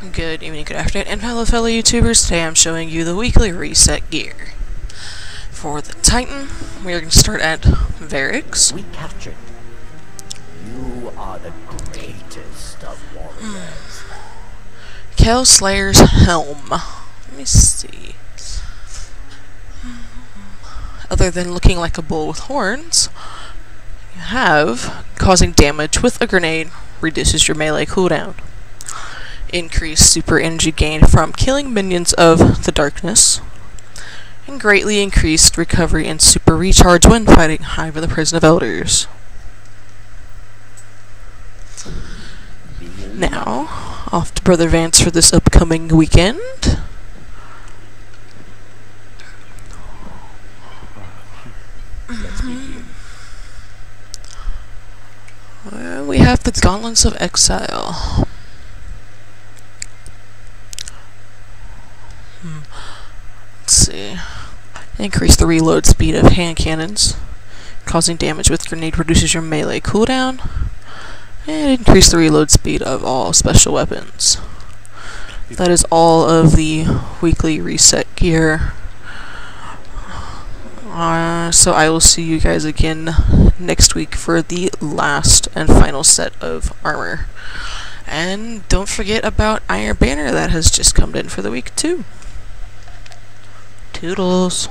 Good evening, good afternoon, and hello fellow YouTubers. Today I'm showing you the weekly reset gear. For the Titan, we are going to start at Variks. We captured. You are the greatest of warriors. Hmm. Kellslayer's Helm. Let me see. Other than looking like a bull with horns, you have causing damage with a grenade reduces your melee cooldown. Increased super energy gain from killing minions of the darkness. And greatly increased recovery and super recharge when fighting Hive of the Prison of Elders. Now, off to Brother Vance for this upcoming weekend. Begin. Uh, we have the Gauntlets of Exile. Let's see. Increase the reload speed of hand cannons. Causing damage with grenade reduces your melee cooldown. And increase the reload speed of all special weapons. That is all of the weekly reset gear. Uh, so I will see you guys again next week for the last and final set of armor. And don't forget about Iron Banner that has just come in for the week too. Toodles.